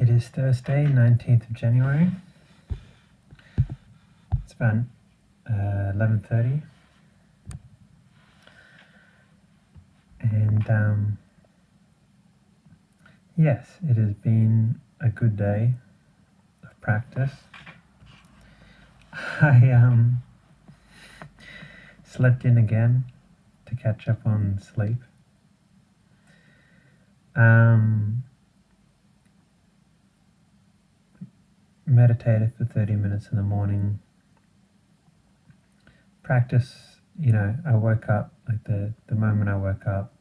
It is Thursday, 19th of January. It's about uh, 11.30. And um, yes, it has been a good day of practice. I um, slept in again to catch up on sleep. Um, meditated for 30 minutes in the morning. Practice, you know, I woke up, like the, the moment I woke up,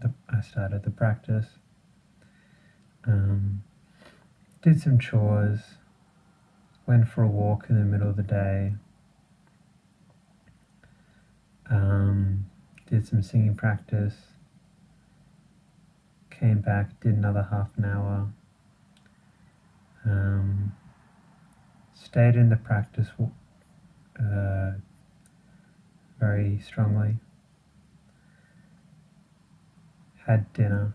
the, I started the practice. Um, did some chores, went for a walk in the middle of the day, um, did some singing practice, came back, did another half an hour. Um, stayed in the practice uh, very strongly. Had dinner,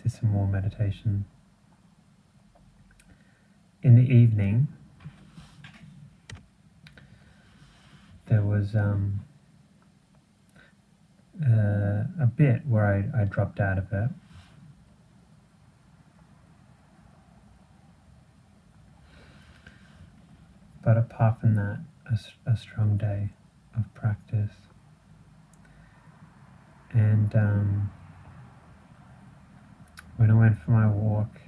did some more meditation. In the evening, there was um, uh, a bit where I, I dropped out of it. But apart from that, a, a strong day of practice. And um, when I went for my walk,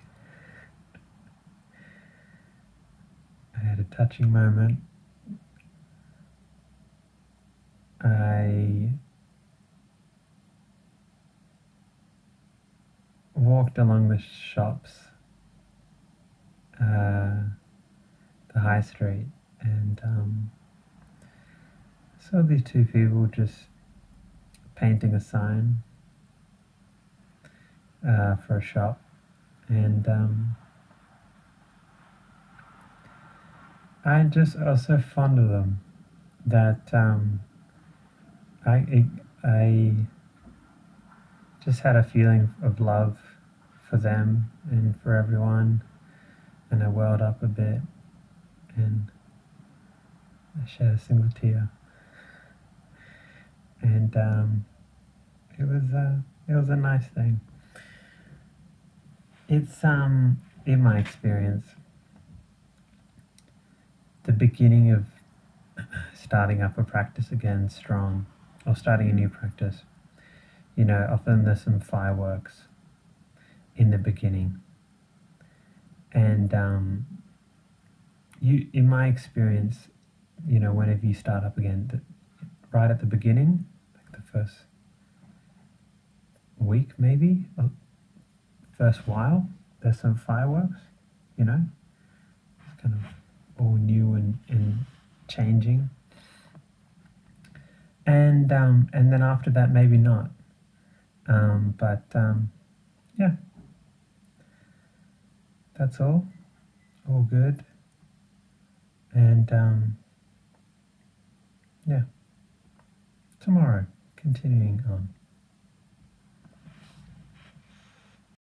I had a touching moment. I walked along the shops. Uh, the high street and um, saw these two people just painting a sign uh, for a shop and um, I just I was so fond of them that um, I, I just had a feeling of love for them and for everyone and I welled up a bit and I shed a single tear. And um, it was a it was a nice thing. It's um in my experience the beginning of starting up a practice again strong or starting a new practice. You know, often there's some fireworks in the beginning. And um, you, in my experience, you know, whenever you start up again, right at the beginning, like the first week maybe, or first while, there's some fireworks, you know, it's kind of all new and, and changing. And um, and then after that, maybe not. Um, but um, yeah, that's all. All good. And um, yeah, tomorrow, continuing on.